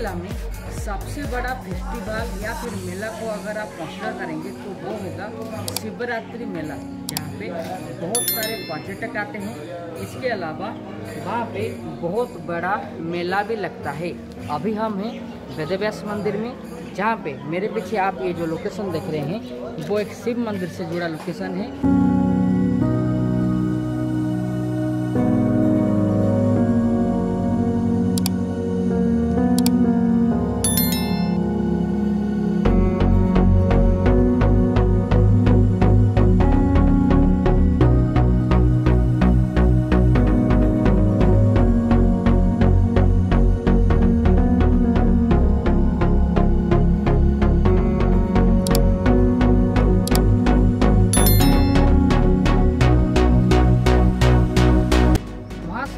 जिला में सबसे बड़ा फेस्टिवल या फिर मेला को अगर आप पहुँचा करेंगे तो वो होगा शिवरात्रि मेला। जहाँ पे बहुत सारे पर्यटक आते हैं। इसके अलावा वहाँ पे बहुत बड़ा मेला भी लगता है। अभी हम हैं वेदव्यास मंदिर में, जहाँ पे मेरे पीछे आप ये जो लोकेशन देख रहे हैं, वो एक शिव मंदिर से जुड़ा लोकेशन है।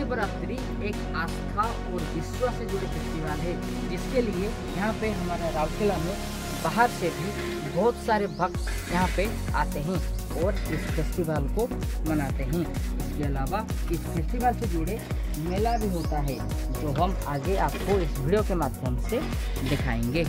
महाशिवरात्रि एक आस्था और विश्वास से जुड़े फेस्टिवल है, जिसके लिए यहाँ पे हमारा राउरकेला में बाहर से भी बहुत सारे भक्त यहाँ पे आते हैं और इस फेस्टिवल को मनाते हैं। इसके अलावा इस फेस्टिवल से जुड़े मेला भी होता है, जो हम आगे आपको इस वीडियो के माध्यम से दिखाएँगे।